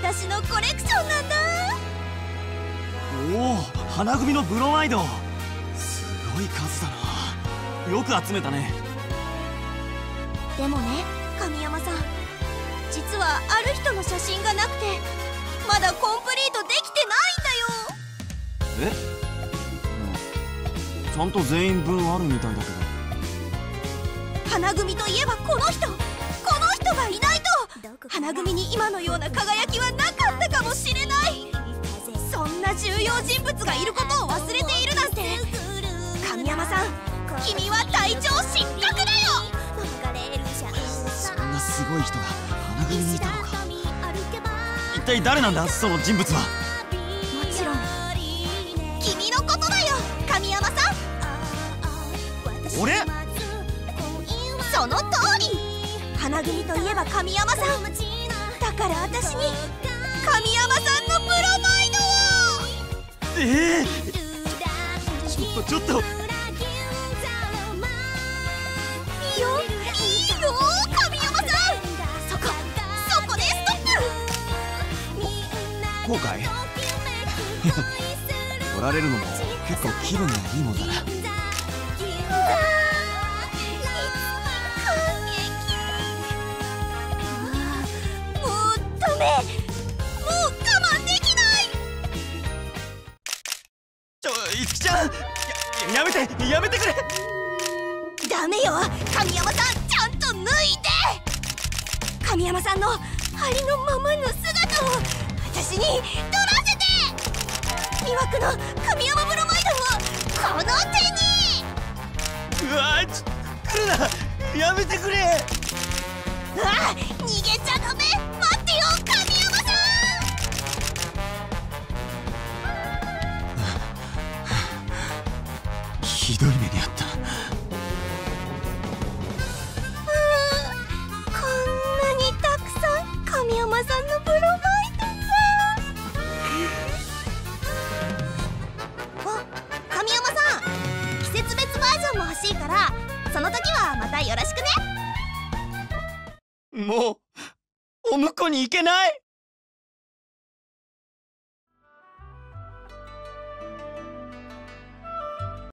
私のコレクションなんだ。おお花組のブロマイド。すごい数だな。よく集めたね。でもね神山さん。実はある人の写真がなくてまだコンプリートできてないんだよ。え？ちゃんと全員分あるみたいだけど。花組といえばこの人。この人がいないと。花組に今のような輝きがいることを忘れているなんて。神山さん君は隊長失格だよ。そんなすごい人が花組にいたのか。一体誰なんだその人物は？もちろん。君のことだよ神山さん。俺？その通り。花組といえば神山さん。だから私に神山さんええー、ちょっとちょっと。いいよいいよ神山さん。そこそこでストップ。後悔？取られるのも結構気分がいいもんだな。メもう我慢ややめてやめてくれ。ダメよ。神山さんちゃんと脱いで。神山さんのありのままの姿を私に取らせて。魅惑の神山ブロマイドをこの手に。うわち来るなやめてくれ。あ逃げちゃダメひどい目にあった。こんなにたくさん神山さん。のブロマイあ神山さん季節別バージョンも欲しいからその時はまたよろしくね。もうお婿に行けない